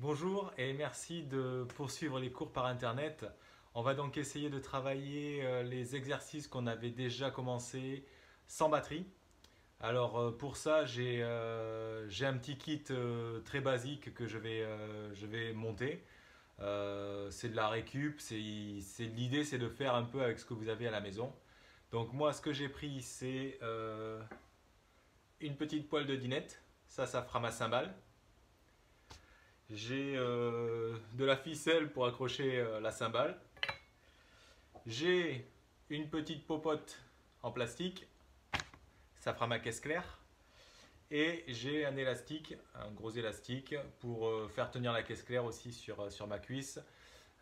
Bonjour et merci de poursuivre les cours par internet. On va donc essayer de travailler euh, les exercices qu'on avait déjà commencé sans batterie. Alors euh, pour ça j'ai euh, un petit kit très basique que je vais, je vais monter. c'est de la récup, l'idée c'est de faire un peu avec ce que vous avez à la maison. Donc moi ce que j'ai pris c'est une petite poêle de dinette, ça ça fera ma cymbale. J'ai euh, de la ficelle pour accrocher euh, la cymbale. J'ai une petite popote en plastique. Ça fera ma caisse claire. Et j'ai un élastique, un gros élastique pour euh, faire tenir la caisse claire aussi sur, sur ma cuisse.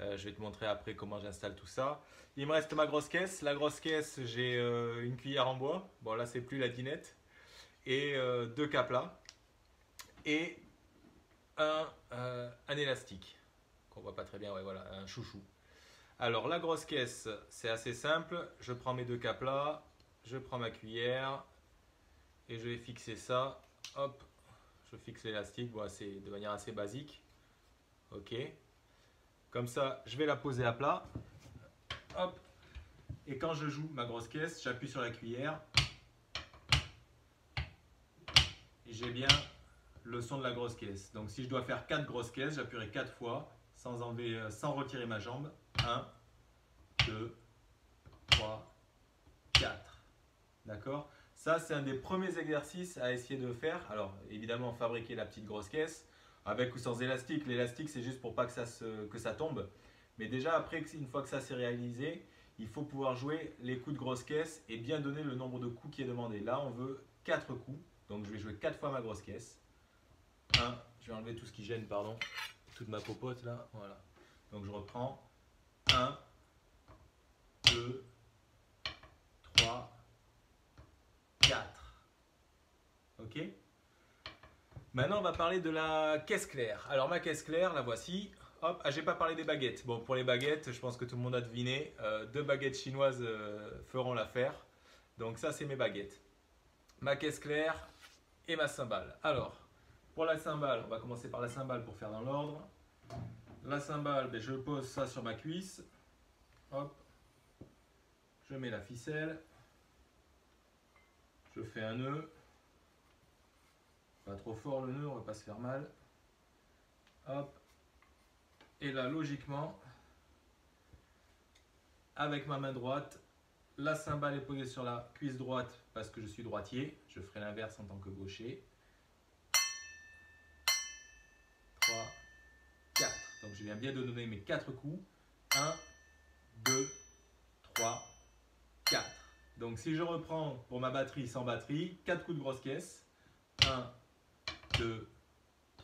je vais te montrer après comment j'installe tout ça. Il me reste ma grosse caisse. La grosse caisse, j'ai une cuillère en bois. Bon là c'est plus la dinette. Et deux caplas. Et un, euh, un élastique, qu'on voit pas très bien, un chouchou. Alors la grosse caisse, c'est assez simple. Je prends mes deux caplas, je prends ma cuillère et je vais fixer ça. Hop, je fixe l'élastique, bon, de manière assez basique. Ok. Comme ça, je vais la poser à plat. Hop. Et quand je joue ma grosse caisse, j'appuie sur la cuillère. Et j'ai bien le son de la grosse caisse. Donc si je dois faire 4 grosses caisses, j'appuierai 4 fois sans, enlever, euh, sans retirer ma jambe. 1, 2, 3, 4. D'accord? Ça, c'est un des premiers exercices à essayer de faire. Alors, évidemment, fabriquer la petite grosse caisse avec ou sans élastique. L'élastique, c'est juste pour pas que ça, se, que ça tombe. Mais déjà, après, une fois que ça s'est réalisé, il faut pouvoir jouer les coups de grosse caisse et bien donner le nombre de coups qui est demandé. Là, on veut 4 coups. Donc, je vais jouer 4 fois ma grosse caisse. 1, je vais enlever tout ce qui gêne, pardon, toute ma popote là, voilà. Donc je reprends 1, 2, 3, 4. Ok Maintenant, on va parler de la caisse claire. Alors, ma caisse claire, la voici. Hop, ah, j'ai pas parlé des baguettes. Bon, pour les baguettes, je pense que tout le monde a deviné. Euh, deux baguettes chinoises euh, feront l'affaire. Donc, ça, c'est mes baguettes. Ma caisse claire et ma cymbale. Alors, pour la cymbale, on va commencer par la cymbale pour faire dans l'ordre. La cymbale, ben, je pose ça sur ma cuisse. Hop. Je mets la ficelle. Je fais un nœud. Pas trop fort le nœud, on va pas se faire mal. Hop. Et là, logiquement, avec ma main droite, la cymbale est posée sur la cuisse droite parce que je suis droitier. Je ferai l'inverse en tant que gaucher. 4. Donc je viens bien de donner mes 4 coups. 1, 2, 3, 4. Donc si je reprends pour ma batterie sans batterie, 4 coups de grosse caisse. 1, 2,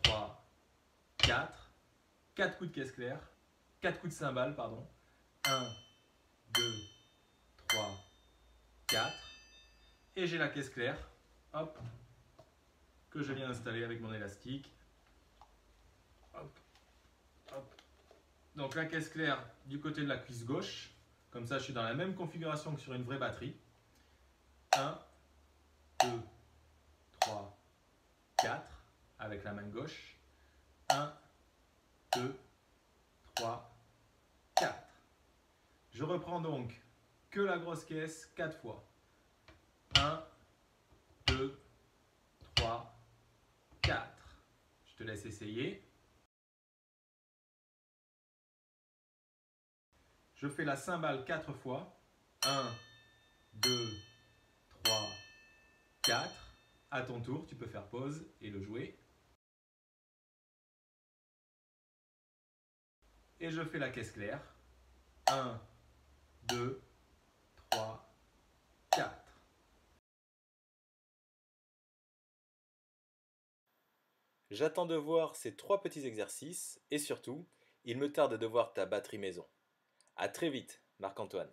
3, 4. 4 coups de caisse claire. 4 coups de cymbale, pardon. 1, 2, 3, 4. Et j'ai la caisse claire. Hop. Que je viens d'installer avec mon élastique. Donc la caisse claire du côté de la cuisse gauche. Comme ça, je suis dans la même configuration que sur une vraie batterie. 1, 2, 3, 4 avec la main gauche. 1, 2, 3, 4. Je reprends donc que la grosse caisse 4 fois. 1, 2, 3, 4. Je te laisse essayer. Je fais la cymbale 4 fois. 1, 2, 3, 4. À ton tour, tu peux faire pause et le jouer. Et je fais la caisse claire. 1, 2, 3, 4. J'attends de voir ces trois petits exercices et surtout, il me tarde de voir ta batterie maison. À très vite, Marc-Antoine.